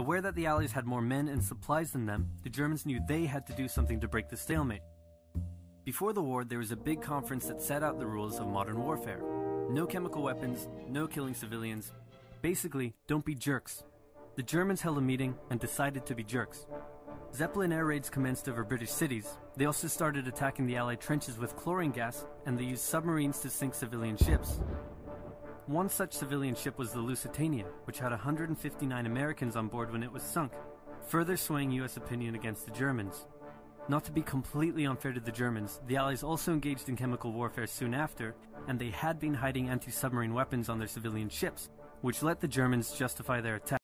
Aware that the Allies had more men and supplies than them, the Germans knew they had to do something to break the stalemate. Before the war, there was a big conference that set out the rules of modern warfare. No chemical weapons, no killing civilians. Basically, don't be jerks. The Germans held a meeting and decided to be jerks. Zeppelin air raids commenced over British cities. They also started attacking the Allied trenches with chlorine gas, and they used submarines to sink civilian ships. One such civilian ship was the Lusitania, which had 159 Americans on board when it was sunk, further swaying US opinion against the Germans. Not to be completely unfair to the Germans, the Allies also engaged in chemical warfare soon after, and they had been hiding anti submarine weapons on their civilian ships, which let the Germans justify their attack.